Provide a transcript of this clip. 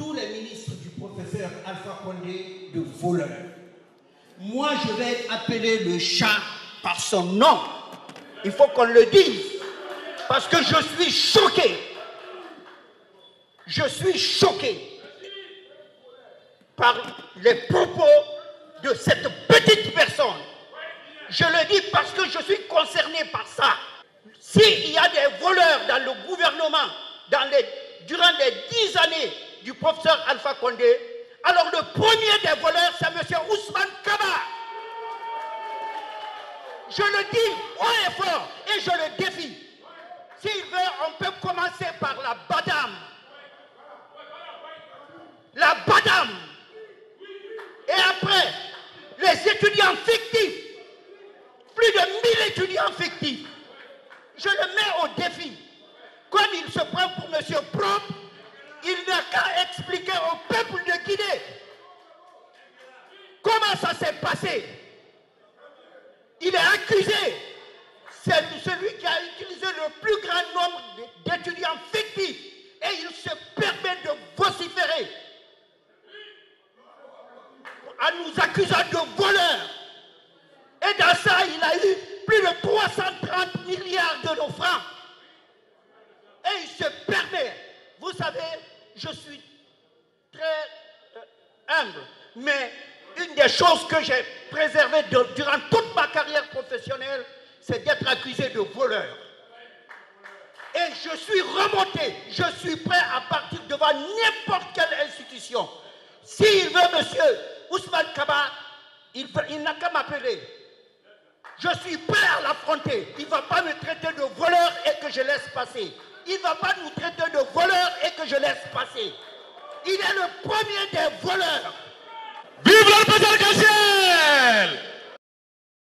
tous les ministres du professeur Alpha Condé de voleurs. Moi, je vais appeler le chat par son nom. Il faut qu'on le dise. Parce que je suis choqué. Je suis choqué par les propos de cette petite personne. Je le dis parce que je suis concerné par ça. S'il y a des voleurs dans le gouvernement dans les, durant les dix années du professeur Alpha Condé, alors le premier des voleurs, c'est M. Ousmane Kaba. Je le dis haut et fort et je le défie. S'il veut, on peut commencer par la badame. La badame. Et après, les étudiants fictifs. Plus de 1000 étudiants fictifs. Je le mets au défi. Comme il se prend pour M. Qu'à expliquer au peuple de Guinée comment ça s'est passé. Il est accusé. C'est celui qui a utilisé le plus grand nombre d'étudiants fictifs et il se permet de vociférer en nous accusant de voleurs. Et dans ça, il a eu plus de 330 milliards de nos francs. Et il se permet. Vous savez, je suis très euh, humble, mais une des choses que j'ai préservées durant toute ma carrière professionnelle, c'est d'être accusé de voleur. Et je suis remonté, je suis prêt à partir devant n'importe quelle institution. S'il veut, monsieur Ousmane Kaba, il, il n'a qu'à m'appeler. Je suis prêt à l'affronter. Il ne va pas me traiter de voleur je laisse passer. Il ne va pas nous traiter de voleur et que je laisse passer. Il est le premier des voleurs.